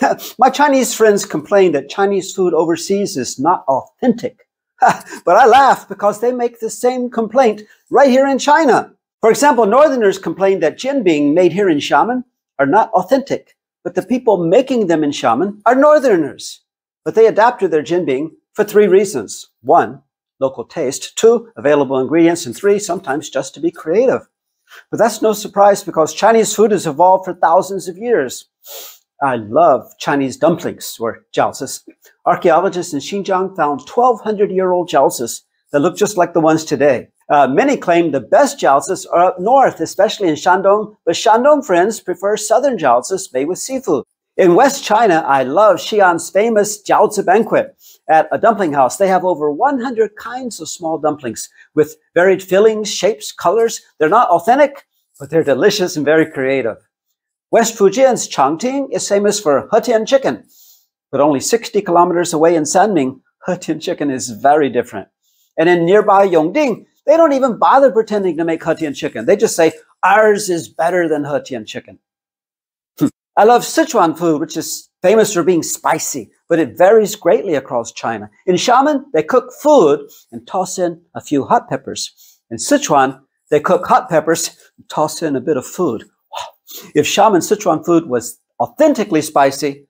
My Chinese friends complain that Chinese food overseas is not authentic. but I laugh because they make the same complaint right here in China. For example, Northerners complain that jianbing made here in Xiamen are not authentic, but the people making them in Xiamen are Northerners. But they adapted their jianbing for three reasons. One, local taste. Two, available ingredients. And three, sometimes just to be creative. But that's no surprise because Chinese food has evolved for thousands of years. I love Chinese dumplings or jiaozis. Archaeologists in Xinjiang found 1,200 year old jiaozis that look just like the ones today. Uh, many claim the best jiaozis are up north, especially in Shandong, but Shandong friends prefer southern jiaozis made with seafood. In West China, I love Xi'an's famous jiaozi banquet at a dumpling house. They have over 100 kinds of small dumplings with varied fillings, shapes, colors. They're not authentic, but they're delicious and very creative. West Fujian's Changting is famous for Hetian chicken, but only 60 kilometers away in Sanming, Hetian chicken is very different. And in nearby Yongding, they don't even bother pretending to make Hetian chicken. They just say, ours is better than Hetian chicken. Hmm. I love Sichuan food, which is famous for being spicy, but it varies greatly across China. In Xiamen, they cook food and toss in a few hot peppers. In Sichuan, they cook hot peppers and toss in a bit of food. If Xiamen Sichuan food was authentically spicy,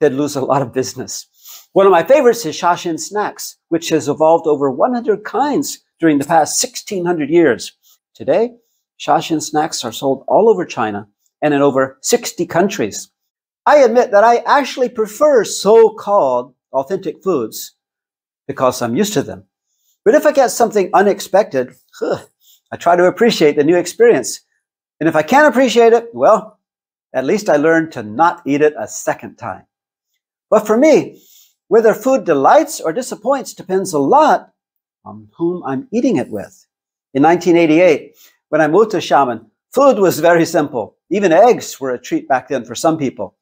they'd lose a lot of business. One of my favorites is Shaxian snacks, which has evolved over 100 kinds during the past 1600 years. Today, Shaxian snacks are sold all over China and in over 60 countries. I admit that I actually prefer so-called authentic foods because I'm used to them. But if I get something unexpected, huh, I try to appreciate the new experience and if I can't appreciate it, well, at least I learned to not eat it a second time. But for me, whether food delights or disappoints depends a lot on whom I'm eating it with. In 1988, when I moved to Xiamen, food was very simple. Even eggs were a treat back then for some people.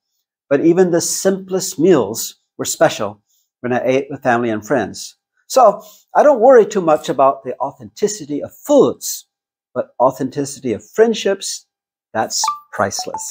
But even the simplest meals were special when I ate with family and friends. So I don't worry too much about the authenticity of foods but authenticity of friendships, that's priceless.